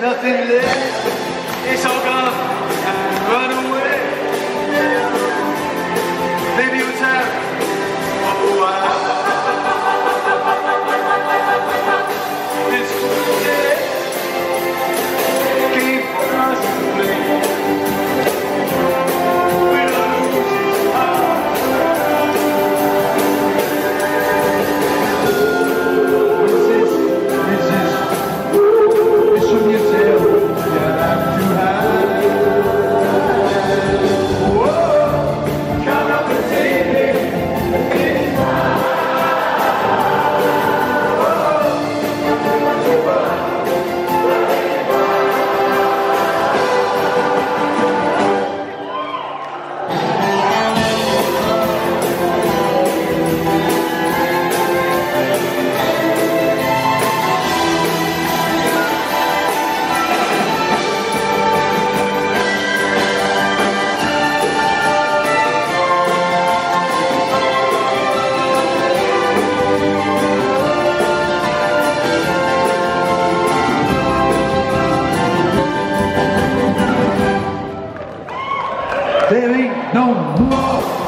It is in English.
nothing left. There ain't no more.